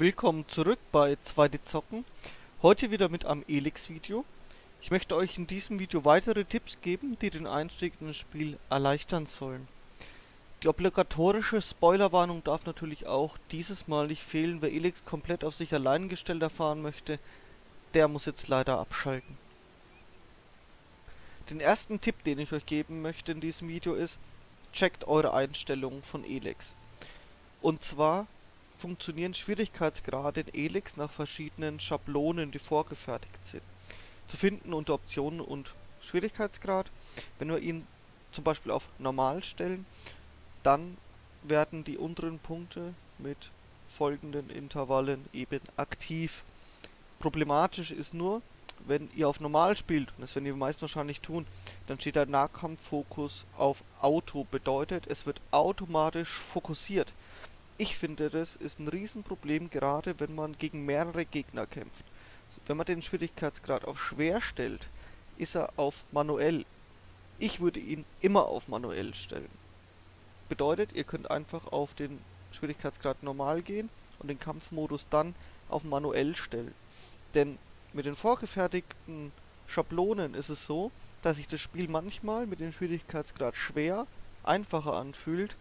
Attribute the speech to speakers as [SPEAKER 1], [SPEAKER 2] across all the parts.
[SPEAKER 1] Willkommen zurück bei 2D Zocken. Heute wieder mit einem Elix-Video. Ich möchte euch in diesem Video weitere Tipps geben, die den Einstieg in das Spiel erleichtern sollen. Die obligatorische Spoilerwarnung darf natürlich auch dieses Mal nicht fehlen. Wer Elix komplett auf sich allein gestellt erfahren möchte, der muss jetzt leider abschalten. Den ersten Tipp, den ich euch geben möchte in diesem Video ist, checkt eure Einstellungen von Elix. Und zwar funktionieren Schwierigkeitsgrade in Elix nach verschiedenen Schablonen, die vorgefertigt sind. Zu finden unter Optionen und Schwierigkeitsgrad. Wenn wir ihn zum Beispiel auf Normal stellen, dann werden die unteren Punkte mit folgenden Intervallen eben aktiv. Problematisch ist nur, wenn ihr auf Normal spielt, und das werden die meisten wahrscheinlich tun, dann steht der Nahkampffokus auf Auto. Bedeutet, es wird automatisch fokussiert. Ich finde, das ist ein Riesenproblem, gerade wenn man gegen mehrere Gegner kämpft. Wenn man den Schwierigkeitsgrad auf schwer stellt, ist er auf manuell. Ich würde ihn immer auf manuell stellen. Bedeutet, ihr könnt einfach auf den Schwierigkeitsgrad normal gehen und den Kampfmodus dann auf manuell stellen. Denn mit den vorgefertigten Schablonen ist es so, dass sich das Spiel manchmal mit dem Schwierigkeitsgrad schwer einfacher anfühlt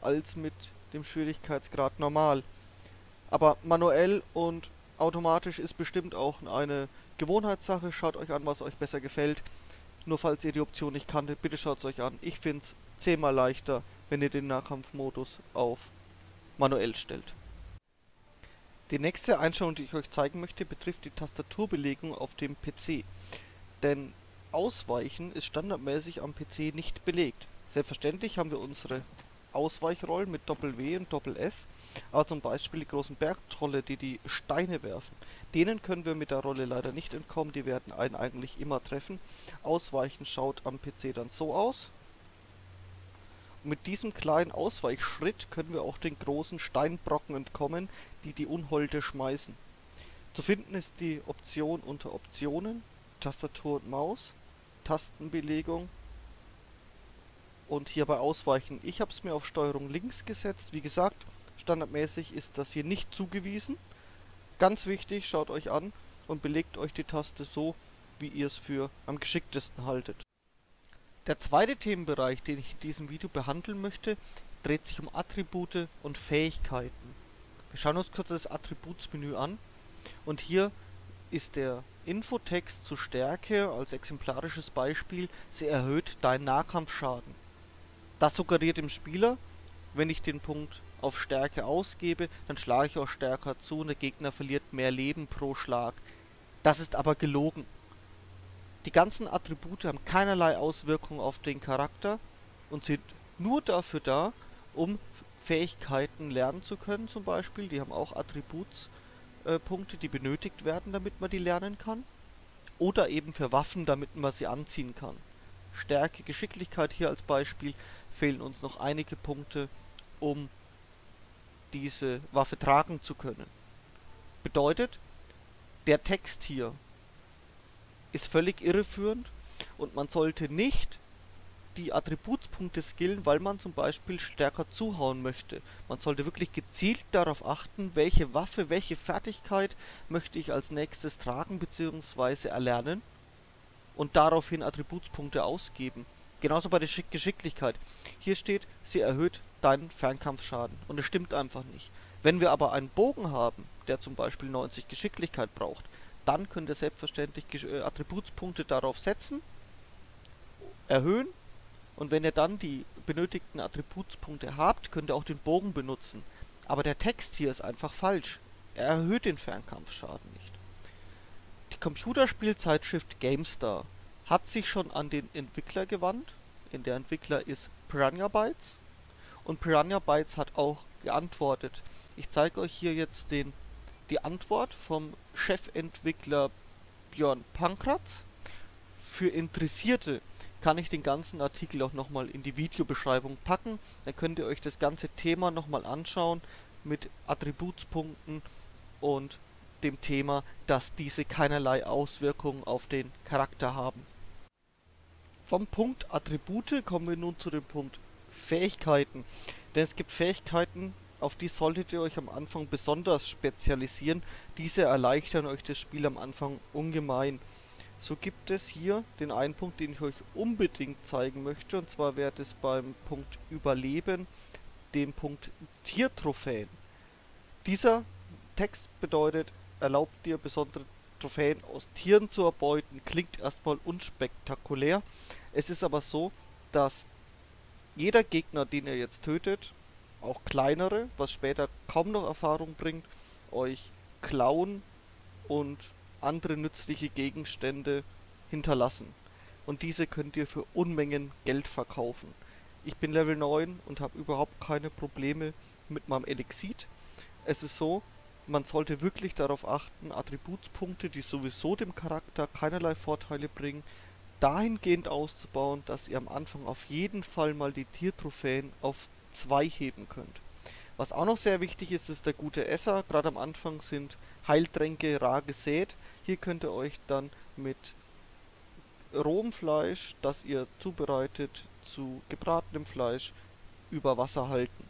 [SPEAKER 1] als mit dem Schwierigkeitsgrad normal. Aber manuell und automatisch ist bestimmt auch eine Gewohnheitssache. Schaut euch an, was euch besser gefällt. Nur falls ihr die Option nicht kanntet, bitte schaut es euch an. Ich finde es zehnmal leichter, wenn ihr den Nahkampfmodus auf manuell stellt. Die nächste Einstellung, die ich euch zeigen möchte, betrifft die Tastaturbelegung auf dem PC. Denn Ausweichen ist standardmäßig am PC nicht belegt. Selbstverständlich haben wir unsere Ausweichrollen mit Doppel-W und Doppel-S, aber zum Beispiel die großen Bergtrolle, die die Steine werfen. Denen können wir mit der Rolle leider nicht entkommen, die werden einen eigentlich immer treffen. Ausweichen schaut am PC dann so aus. Mit diesem kleinen Ausweichschritt können wir auch den großen Steinbrocken entkommen, die die Unholde schmeißen. Zu finden ist die Option unter Optionen, Tastatur und Maus, Tastenbelegung und hierbei ausweichen. Ich habe es mir auf Steuerung links gesetzt. Wie gesagt, standardmäßig ist das hier nicht zugewiesen. Ganz wichtig, schaut euch an und belegt euch die Taste so, wie ihr es für am geschicktesten haltet. Der zweite Themenbereich, den ich in diesem Video behandeln möchte, dreht sich um Attribute und Fähigkeiten. Wir schauen uns kurz das Attributsmenü an und hier ist der Infotext zu Stärke als exemplarisches Beispiel, sie erhöht deinen Nahkampfschaden. Das suggeriert dem Spieler, wenn ich den Punkt auf Stärke ausgebe, dann schlage ich auch stärker zu und der Gegner verliert mehr Leben pro Schlag. Das ist aber gelogen. Die ganzen Attribute haben keinerlei Auswirkung auf den Charakter und sind nur dafür da, um Fähigkeiten lernen zu können zum Beispiel. Die haben auch Attributspunkte, äh, die benötigt werden, damit man die lernen kann. Oder eben für Waffen, damit man sie anziehen kann. Stärke, Geschicklichkeit hier als Beispiel fehlen uns noch einige Punkte, um diese Waffe tragen zu können. Bedeutet, der Text hier ist völlig irreführend und man sollte nicht die Attributspunkte skillen, weil man zum Beispiel stärker zuhauen möchte. Man sollte wirklich gezielt darauf achten, welche Waffe, welche Fertigkeit möchte ich als nächstes tragen bzw. erlernen und daraufhin Attributspunkte ausgeben. Genauso bei der Schick Geschicklichkeit. Hier steht, sie erhöht deinen Fernkampfschaden. Und es stimmt einfach nicht. Wenn wir aber einen Bogen haben, der zum Beispiel 90 Geschicklichkeit braucht, dann könnt ihr selbstverständlich äh, Attributspunkte darauf setzen, erhöhen und wenn ihr dann die benötigten Attributspunkte habt, könnt ihr auch den Bogen benutzen. Aber der Text hier ist einfach falsch. Er erhöht den Fernkampfschaden nicht. Computerspielzeitschrift GameStar hat sich schon an den Entwickler gewandt. In der Entwickler ist Piranha Bytes. Und Piranha Bytes hat auch geantwortet. Ich zeige euch hier jetzt den, die Antwort vom Chefentwickler Björn Pankratz. Für Interessierte kann ich den ganzen Artikel auch nochmal in die Videobeschreibung packen. Dann könnt ihr euch das ganze Thema nochmal anschauen mit Attributspunkten und dem Thema, dass diese keinerlei Auswirkungen auf den Charakter haben. Vom Punkt Attribute kommen wir nun zu dem Punkt Fähigkeiten. Denn es gibt Fähigkeiten, auf die solltet ihr euch am Anfang besonders spezialisieren. Diese erleichtern euch das Spiel am Anfang ungemein. So gibt es hier den einen Punkt, den ich euch unbedingt zeigen möchte. Und zwar wäre das beim Punkt Überleben, dem Punkt Tiertrophäen. Dieser Text bedeutet, erlaubt dir besondere Trophäen aus Tieren zu erbeuten. Klingt erstmal unspektakulär. Es ist aber so, dass jeder Gegner, den ihr jetzt tötet, auch kleinere, was später kaum noch Erfahrung bringt, euch klauen und andere nützliche Gegenstände hinterlassen. Und diese könnt ihr für Unmengen Geld verkaufen. Ich bin Level 9 und habe überhaupt keine Probleme mit meinem Elixit. Es ist so, man sollte wirklich darauf achten, Attributspunkte, die sowieso dem Charakter keinerlei Vorteile bringen, dahingehend auszubauen, dass ihr am Anfang auf jeden Fall mal die Tiertrophäen auf 2 heben könnt. Was auch noch sehr wichtig ist, ist der gute Esser. Gerade am Anfang sind Heiltränke rar gesät. Hier könnt ihr euch dann mit rohem Fleisch, das ihr zubereitet, zu gebratenem Fleisch über Wasser halten.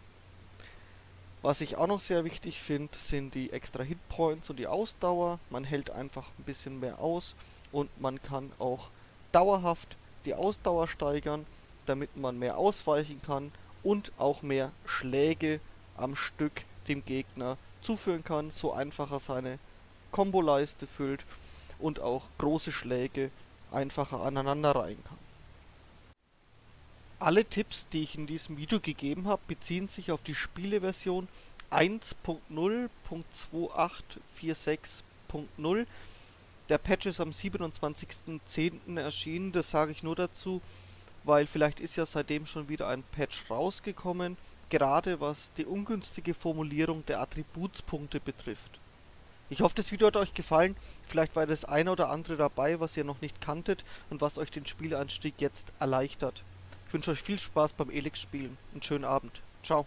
[SPEAKER 1] Was ich auch noch sehr wichtig finde, sind die extra Hitpoints und die Ausdauer. Man hält einfach ein bisschen mehr aus und man kann auch dauerhaft die Ausdauer steigern, damit man mehr ausweichen kann und auch mehr Schläge am Stück dem Gegner zuführen kann, so einfacher seine Komboleiste füllt und auch große Schläge einfacher aneinander reihen kann. Alle Tipps, die ich in diesem Video gegeben habe, beziehen sich auf die Spieleversion 1.0.2846.0. Der Patch ist am 27.10. erschienen, das sage ich nur dazu, weil vielleicht ist ja seitdem schon wieder ein Patch rausgekommen, gerade was die ungünstige Formulierung der Attributspunkte betrifft. Ich hoffe, das Video hat euch gefallen. Vielleicht war das eine oder andere dabei, was ihr noch nicht kanntet und was euch den Spieleinstieg jetzt erleichtert. Ich wünsche euch viel Spaß beim Elix-Spielen. Einen schönen Abend. Ciao.